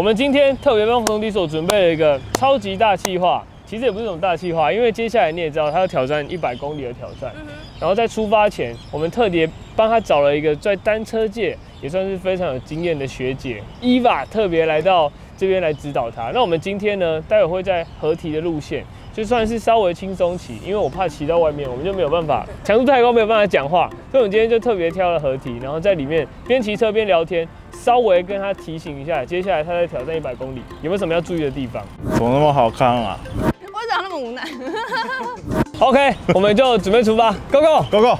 我们今天特别帮冯迪所准备了一个超级大计划，其实也不是什么大计划，因为接下来你也知道他要挑战一百公里的挑战，然后在出发前，我们特别帮他找了一个在单车界也算是非常有经验的学姐伊娃，特别来到这边来指导他。那我们今天呢，待会会在合体的路线。就算是稍微轻松骑，因为我怕骑到外面，我们就没有办法强度太高，没有办法讲话，所以我们今天就特别挑了合体，然后在里面边骑车边聊天，稍微跟他提醒一下，接下来他在挑战一百公里，有没有什么要注意的地方？怎么那么好看啊？为什么那么无奈？OK，我们就准备出发，Go Go Go Go！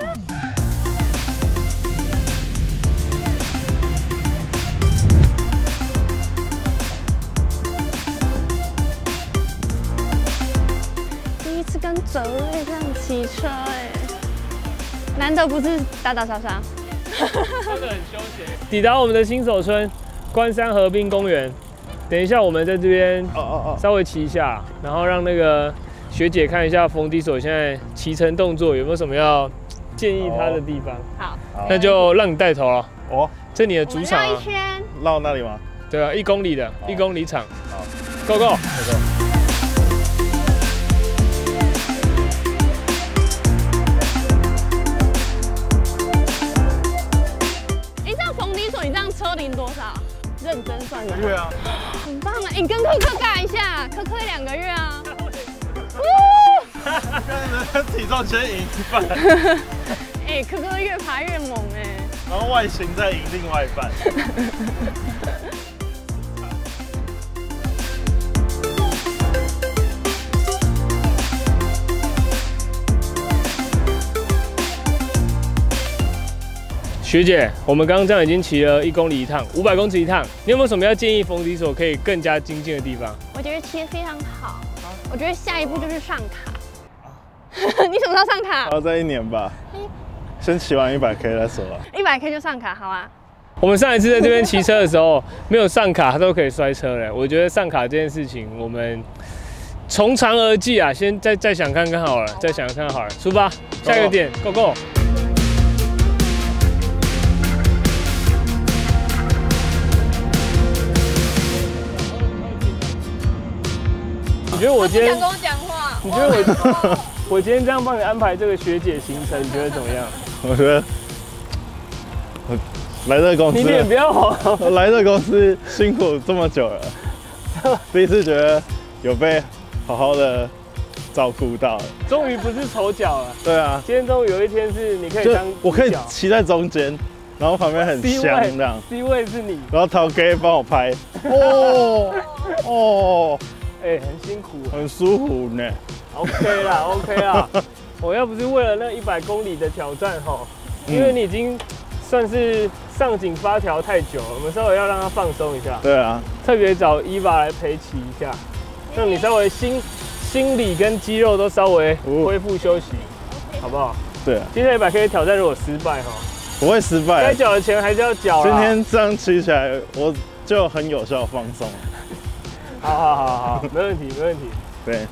第一次跟泽瑞这样骑车哎，难得不是打打杀杀，真的很休闲。抵达我们的新手村关山河滨公园，等一下我们在这边哦哦哦，稍微骑一下，然后让那个学姐看一下冯迪手现在骑乘动作有没有什么要建议他的地方。好，那就让你带头了。哦，这你的主场绕一圈，绕那里吗？对啊，一公里的一公里场。好，Go Go。车科科尬一下，科科两个月啊。跟体重先赢一半。哎，科科越爬越猛哎。然后外形再赢另外一半。学姐，我们刚刚这样已经骑了一公里一趟，五百公尺一趟，你有没有什么要建议冯迪所可以更加精进的地方？我觉得骑得非常好，我觉得下一步就是上卡。你什么时候上卡？要在一年吧，先骑完一百 K 再说吧。一百 K 就上卡，好啊。我们上一次在这边骑车的时候，没有上卡，他都可以摔车嘞。我觉得上卡这件事情，我们从长而计啊，先再再想看看好了，再想看看好了，出发，下一个点，Go Go。觉得我今天想跟我讲话？你觉得我 我今天这样帮你安排这个学姐行程，你觉得怎么样？我觉得我来这个公司，你脸不要红。我来这个公司辛苦这么久了，第一次觉得有被好好的照顾到了。终于不是丑角了。对啊，今天终于有一天是你可以当，我可以骑在中间，然后旁边很香这样。C 位是你，然后陶哥帮我拍。哦 哦。哎，很辛苦，很舒服呢。OK 啦，OK 啦。我要不是为了那一百公里的挑战哈，因为你已经算是上紧发条太久了，我们稍微要让它放松一下。对啊，特别找伊娃来陪骑一下，让你稍微心心理跟肌肉都稍微恢复休息，好不好？对啊。今天一百 K 挑战如果失败哈，不会失败，该缴的钱还是要缴。今天这样骑起来，我就很有效放松。好好好好，没问题没问题。对。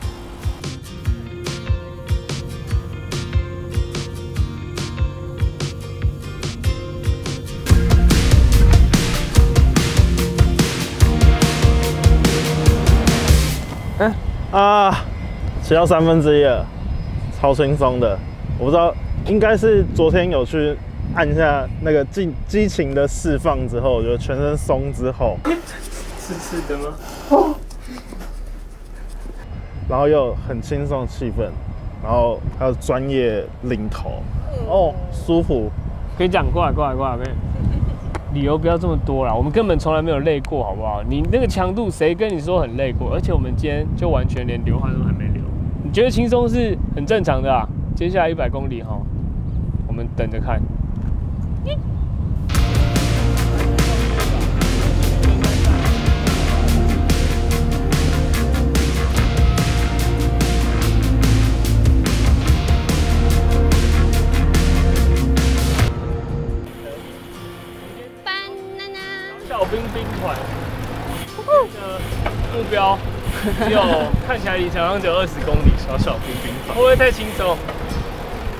哎啊，骑到三分之一了，超轻松的。我不知道，应该是昨天有去按下那个激激情的释放之后，就全身松之后。是吃的吗？然后又很轻松气氛，然后还有专业领头，哦，舒服。可以讲过来过来过来，理由不要这么多啦，我们根本从来没有累过，好不好？你那个强度，谁跟你说很累过？而且我们今天就完全连流汗都还没流。你觉得轻松是很正常的啊？接下来一百公里哈，我们等着看。标只有看起来离想象只有二十公里，小小冰冰会不会太轻松？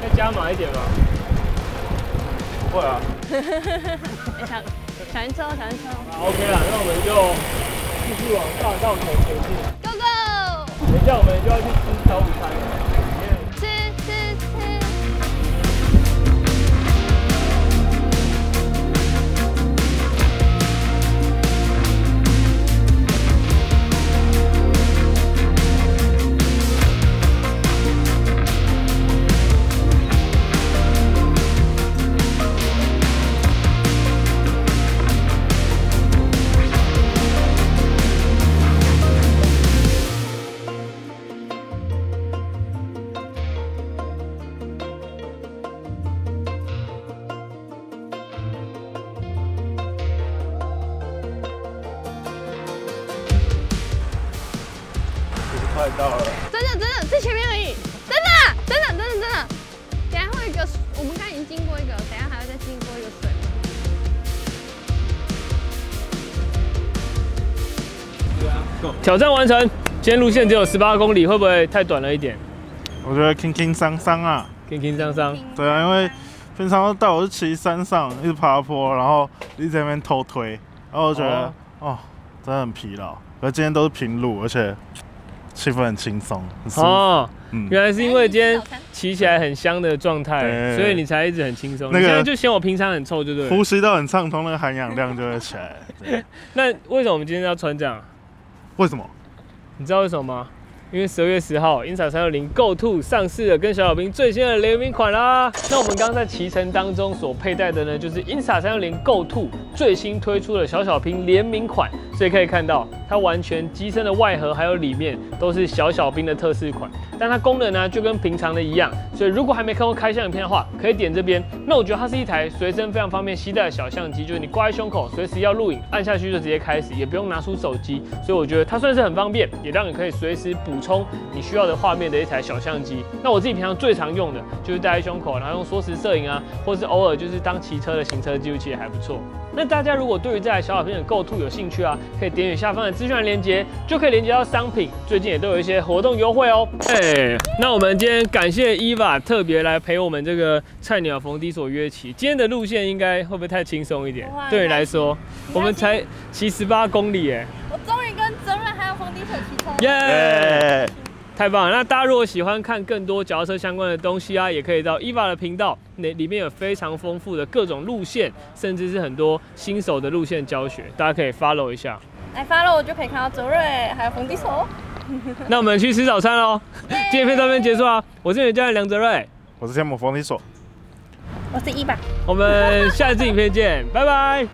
再加码一点吧？不会啊。小小人车，小人车。OK 了，那我们就继续往大道口前进。Go Go！等一下我们就要去吃早午餐了。真的真的在前面而已，真的真的真的真的。等下会有一个，我们刚已经经过一个，等下还要再经过一个水。挑战完成，今天路线只有十八公里，会不会太短了一点？我觉得轻轻桑桑啊。轻轻桑桑。对啊，因为平常都带我去骑山上，一直爬坡，然后一直在那边偷推，然后我觉得哦真的很疲劳。而今天都是平路，而且气氛很轻松，很舒服。哦，嗯，原来是因为今天骑起来很香的状态，所以你才一直很轻松。那个你现在就嫌我平常很臭，对不对了？呼吸道很畅通，那个含氧量就会起来。对那为什么我们今天要穿这样？为什么？你知道为什么吗？因为十二月十号，Insta 三六零 Go Two 上市了，跟小小兵最新的联名款啦。那我们刚刚在骑乘当中所佩戴的呢，就是 Insta 三六零 Go Two 最新推出的小小兵联名款，所以可以看到它完全机身的外盒还有里面都是小小兵的特仕款，但它功能呢就跟平常的一样，所以如果还没看过开箱影片的话，可以点这边。那我觉得它是一台随身非常方便携带的小相机，就是你挂在胸口，随时要录影，按下去就直接开始，也不用拿出手机，所以我觉得它算是很方便，也让你可以随时补充你需要的画面的一台小相机。那我自己平常最常用的就是戴在胸口，然后用缩时摄影啊，或是偶尔就是当骑车的行车记录器也还不错。那大家如果对于这台小小片的构图有兴趣啊，可以点选下方的资讯栏连接，就可以连接到商品。最近也都有一些活动优惠哦。哎，那我们今天感谢伊娃 特别来陪我们这个菜鸟逢低所约骑。今天的路线应该会不会太轻松一点？对你来说，我们才骑十八公里，哎，我终于跟泽瑞还有冯迪所骑车。耶！哎，太棒了！那大家如果喜欢看更多脚踏车相关的东西啊，也可以到 EVA 的频道，那里面有非常丰富的各种路线，甚至是很多新手的路线教学，大家可以 follow 一下。来 follow 我就可以看到泽瑞还有冯迪手。那我们去吃早餐喽！今天片到这边结束啊！我是你的教练梁泽瑞，我是天母冯提所。我是一吧。我们下一次影片见，拜拜。